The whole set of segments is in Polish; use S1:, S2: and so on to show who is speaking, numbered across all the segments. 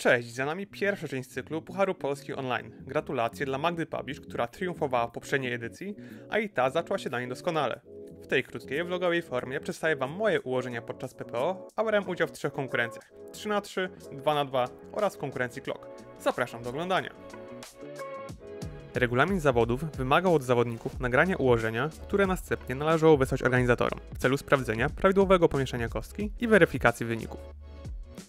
S1: Cześć, za nami pierwsza część cyklu Pucharu Polski Online. Gratulacje dla Magdy Pabisz, która triumfowała w poprzedniej edycji, a i ta zaczęła się dla niej doskonale. W tej krótkiej, vlogowej formie przedstawię Wam moje ułożenia podczas PPO, a brałem udział w trzech konkurencjach. 3 na 3 2 na 2 oraz w konkurencji Clock. Zapraszam do oglądania. Regulamin zawodów wymagał od zawodników nagrania ułożenia, które następnie należało wysłać organizatorom w celu sprawdzenia prawidłowego pomieszania kostki i weryfikacji wyników.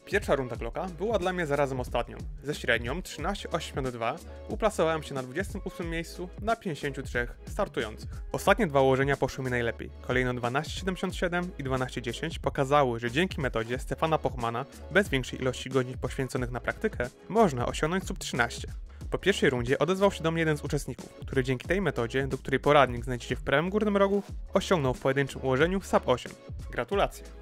S1: Pierwsza runda kloka była dla mnie zarazem ostatnią. Ze średnią 13,82 uplasowałem się na 28 miejscu na 53 startujących. Ostatnie dwa ułożenia poszły mi najlepiej. Kolejno 12,77 i 12,10 pokazały, że dzięki metodzie Stefana Pochmana, bez większej ilości godzin poświęconych na praktykę, można osiągnąć sub 13. Po pierwszej rundzie odezwał się do mnie jeden z uczestników, który dzięki tej metodzie, do której poradnik znajdziecie w prawym górnym rogu, osiągnął w pojedynczym ułożeniu SAP 8. Gratulacje!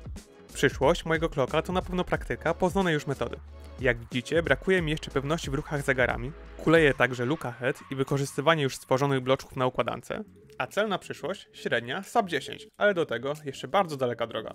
S1: Przyszłość mojego kloka to na pewno praktyka poznanej już metody. Jak widzicie, brakuje mi jeszcze pewności w ruchach zegarami, kuleje także Luka Head i wykorzystywanie już stworzonych bloczków na układance, a cel na przyszłość średnia SAP 10, ale do tego jeszcze bardzo daleka droga.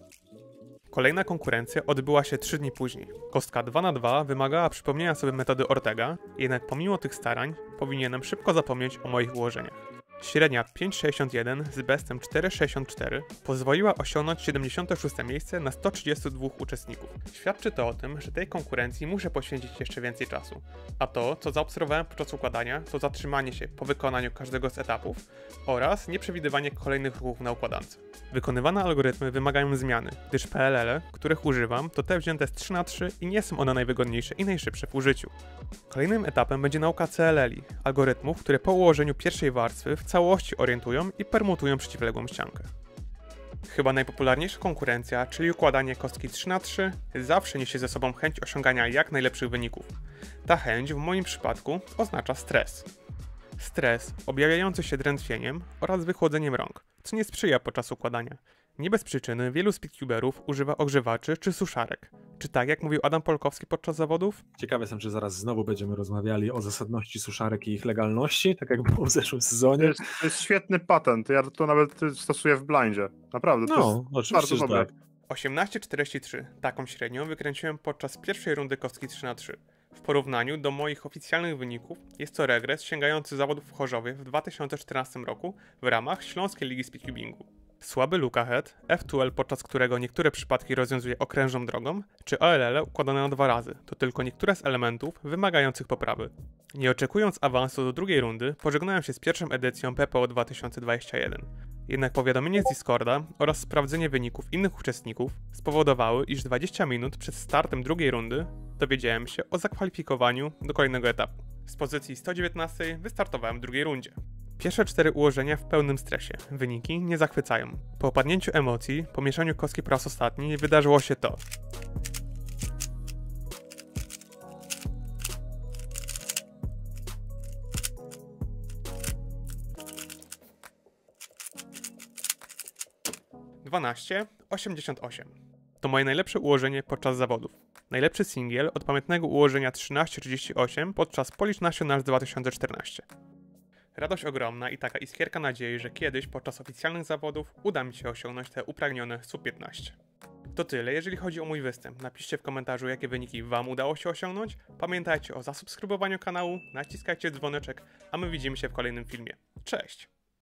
S1: Kolejna konkurencja odbyła się 3 dni później. Kostka 2 na 2 wymagała przypomnienia sobie metody Ortega, jednak pomimo tych starań powinienem szybko zapomnieć o moich ułożeniach. Średnia 5,61 z bestem 4,64 pozwoliła osiągnąć 76 miejsce na 132 uczestników. Świadczy to o tym, że tej konkurencji muszę poświęcić jeszcze więcej czasu. A to, co zaobserwowałem podczas układania, to zatrzymanie się po wykonaniu każdego z etapów oraz nieprzewidywanie kolejnych ruchów na układance. Wykonywane algorytmy wymagają zmiany, gdyż PLL, których używam, to te wzięte z 3 na 3 i nie są one najwygodniejsze i najszybsze w użyciu. Kolejnym etapem będzie nauka CLL, algorytmów, które po ułożeniu pierwszej warstwy całości orientują i permutują przeciwległą ściankę. Chyba najpopularniejsza konkurencja, czyli układanie kostki 3 na 3 zawsze niesie ze sobą chęć osiągania jak najlepszych wyników. Ta chęć w moim przypadku oznacza stres. Stres objawiający się drętwieniem oraz wychłodzeniem rąk, co nie sprzyja podczas układania. Nie bez przyczyny wielu speedcuberów używa ogrzewaczy czy suszarek. Czy tak jak mówił Adam Polkowski podczas zawodów?
S2: Ciekawy jestem, czy zaraz znowu będziemy rozmawiali o zasadności suszarek i ich legalności, tak jak było w zeszłym sezonie. To
S3: jest, to jest świetny patent, ja to nawet stosuję w blindzie. Naprawdę, to no, jest bardzo dobre. Tak.
S1: 18,43. Taką średnią wykręciłem podczas pierwszej rundy kostki 3 na 3 W porównaniu do moich oficjalnych wyników jest to regres sięgający zawodów w Chorzowie w 2014 roku w ramach Śląskiej Ligi Speedcubingu. Słaby Lukahead, F2L podczas którego niektóre przypadki rozwiązuje okrężną drogą, czy OLL układane na dwa razy, to tylko niektóre z elementów wymagających poprawy. Nie oczekując awansu do drugiej rundy, pożegnałem się z pierwszą edycją PPO 2021. Jednak powiadomienie z Discorda oraz sprawdzenie wyników innych uczestników spowodowały, iż 20 minut przed startem drugiej rundy dowiedziałem się o zakwalifikowaniu do kolejnego etapu. Z pozycji 119 wystartowałem w drugiej rundzie. Pierwsze cztery ułożenia w pełnym stresie. Wyniki nie zachwycają. Po opadnięciu emocji, po mieszaniu kostki po raz ostatni, wydarzyło się to. Dwanaście, osiemdziesiąt osiem. To moje najlepsze ułożenie podczas zawodów. Najlepszy singiel od pamiętnego ułożenia 1338 podczas Polish Nationals 2014. Radość ogromna i taka iskierka nadziei, że kiedyś podczas oficjalnych zawodów uda mi się osiągnąć te upragnione sub-15. To tyle, jeżeli chodzi o mój występ. Napiszcie w komentarzu, jakie wyniki Wam udało się osiągnąć. Pamiętajcie o zasubskrybowaniu kanału, naciskajcie dzwoneczek, a my widzimy się w kolejnym filmie. Cześć!